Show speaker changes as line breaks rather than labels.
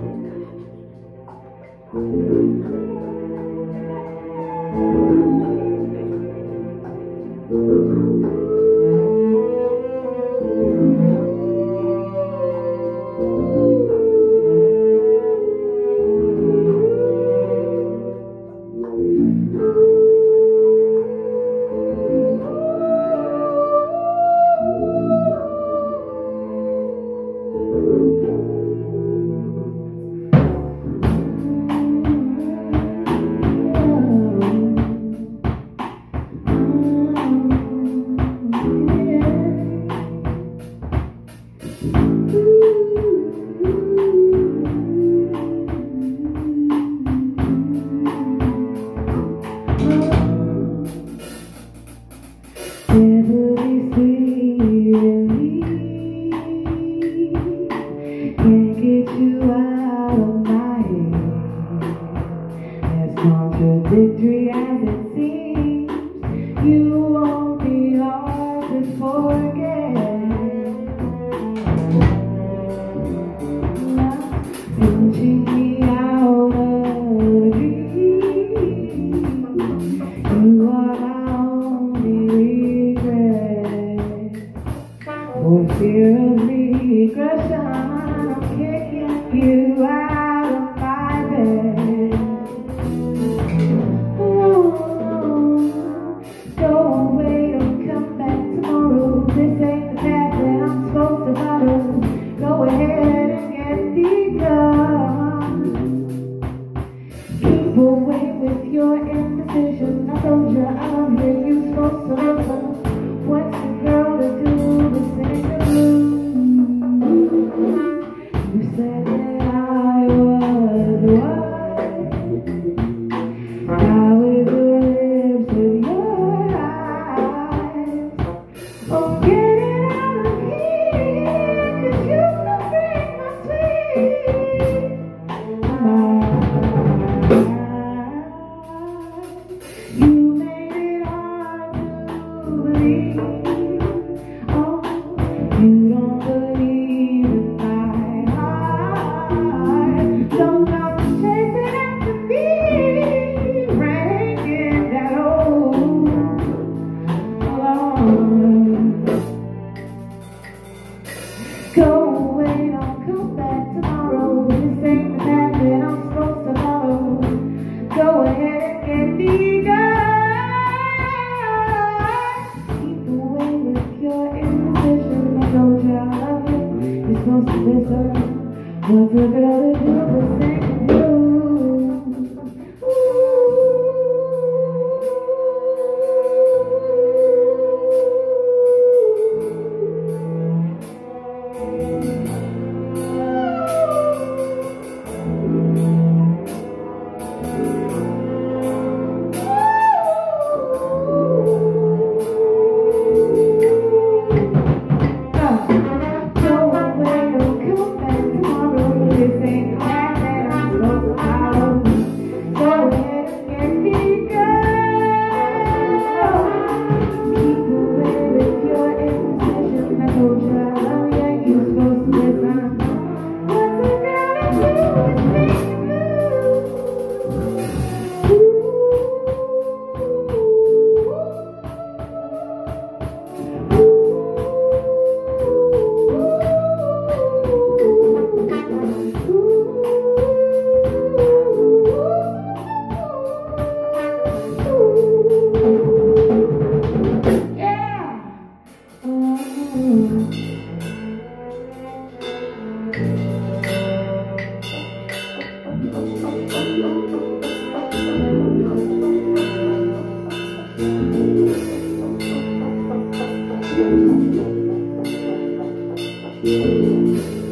Thank you. Contradictory as it seems, you won't be hard to forget. Pinching me out of a dream, you are my only regret. For fear of regression, I'm kicking you out of my bed. Go away, don't come back tomorrow. This ain't the that I'm supposed to follow. Go ahead and get me Keep away with your I What's a girl to do but sing Deus.